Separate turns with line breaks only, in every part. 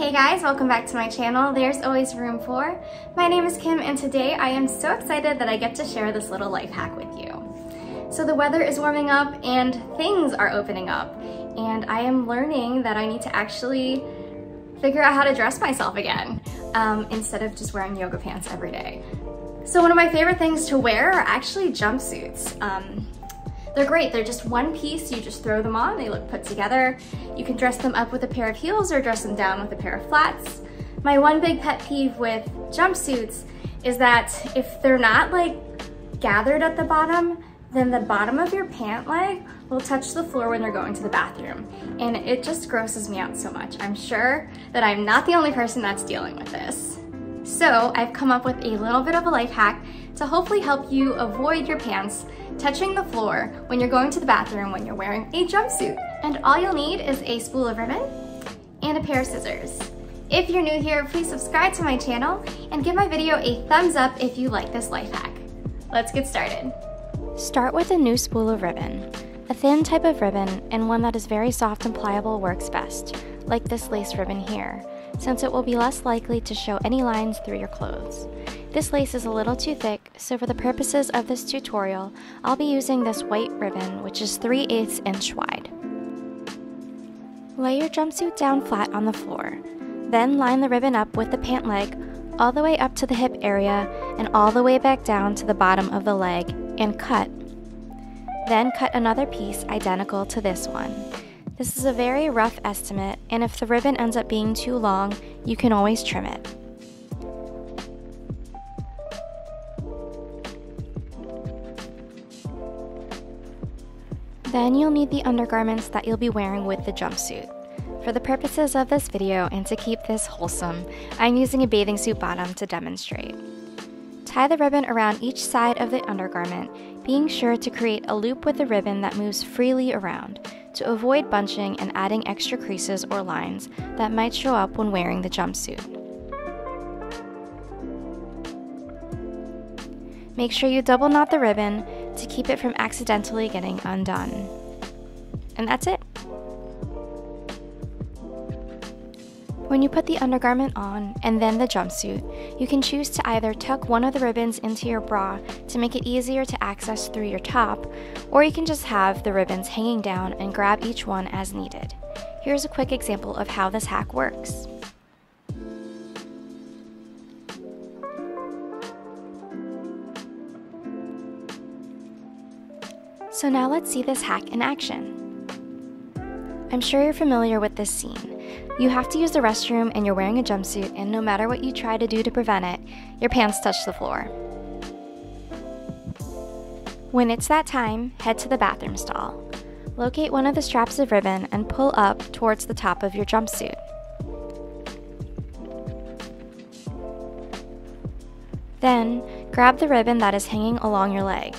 Hey guys, welcome back to my channel. There's always room for. My name is Kim and today I am so excited that I get to share this little life hack with you. So the weather is warming up and things are opening up and I am learning that I need to actually figure out how to dress myself again um, instead of just wearing yoga pants every day. So one of my favorite things to wear are actually jumpsuits. Um, they're great, they're just one piece, you just throw them on, they look put together. You can dress them up with a pair of heels or dress them down with a pair of flats. My one big pet peeve with jumpsuits is that if they're not like gathered at the bottom, then the bottom of your pant leg will touch the floor when you're going to the bathroom. And it just grosses me out so much. I'm sure that I'm not the only person that's dealing with this. So I've come up with a little bit of a life hack to hopefully help you avoid your pants touching the floor when you're going to the bathroom when you're wearing a jumpsuit. And all you'll need is a spool of ribbon and a pair of scissors. If you're new here, please subscribe to my channel and give my video a thumbs up if you like this life hack. Let's get started.
Start with a new spool of ribbon. A thin type of ribbon and one that is very soft and pliable works best, like this lace ribbon here, since it will be less likely to show any lines through your clothes. This lace is a little too thick, so for the purposes of this tutorial, I'll be using this white ribbon, which is 3 8 inch wide. Lay your jumpsuit down flat on the floor. Then line the ribbon up with the pant leg all the way up to the hip area and all the way back down to the bottom of the leg and cut. Then cut another piece identical to this one. This is a very rough estimate, and if the ribbon ends up being too long, you can always trim it. Then you'll need the undergarments that you'll be wearing with the jumpsuit. For the purposes of this video and to keep this wholesome, I'm using a bathing suit bottom to demonstrate. Tie the ribbon around each side of the undergarment, being sure to create a loop with the ribbon that moves freely around to avoid bunching and adding extra creases or lines that might show up when wearing the jumpsuit. Make sure you double knot the ribbon to keep it from accidentally getting undone. And that's it. When you put the undergarment on and then the jumpsuit, you can choose to either tuck one of the ribbons into your bra to make it easier to access through your top, or you can just have the ribbons hanging down and grab each one as needed. Here's a quick example of how this hack works. So now let's see this hack in action. I'm sure you're familiar with this scene. You have to use the restroom and you're wearing a jumpsuit, and no matter what you try to do to prevent it, your pants touch the floor. When it's that time, head to the bathroom stall. Locate one of the straps of ribbon and pull up towards the top of your jumpsuit. Then, grab the ribbon that is hanging along your leg.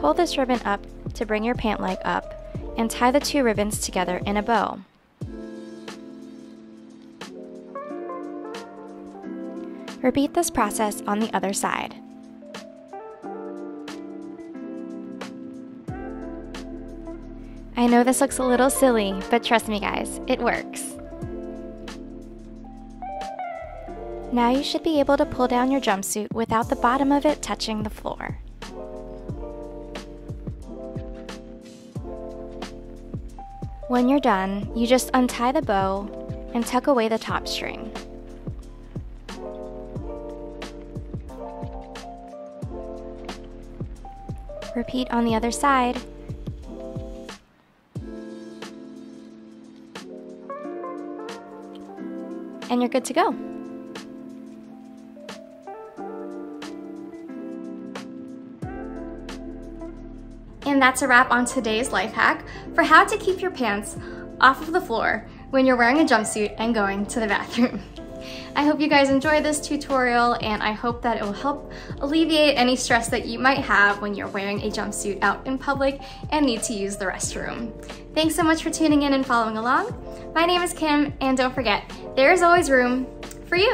Pull this ribbon up to bring your pant leg up and tie the two ribbons together in a bow. Repeat this process on the other side. I know this looks a little silly, but trust me guys, it works. Now you should be able to pull down your jumpsuit without the bottom of it touching the floor. When you're done, you just untie the bow and tuck away the top string. Repeat on the other side. And you're good to go.
And that's a wrap on today's life hack for how to keep your pants off of the floor when you're wearing a jumpsuit and going to the bathroom. I hope you guys enjoy this tutorial and I hope that it will help alleviate any stress that you might have when you're wearing a jumpsuit out in public and need to use the restroom. Thanks so much for tuning in and following along. My name is Kim and don't forget, there is always room for you.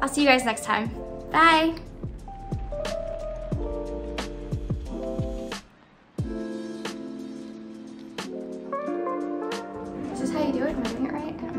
I'll see you guys next time. Bye. Is this how you do it? Am I doing it right?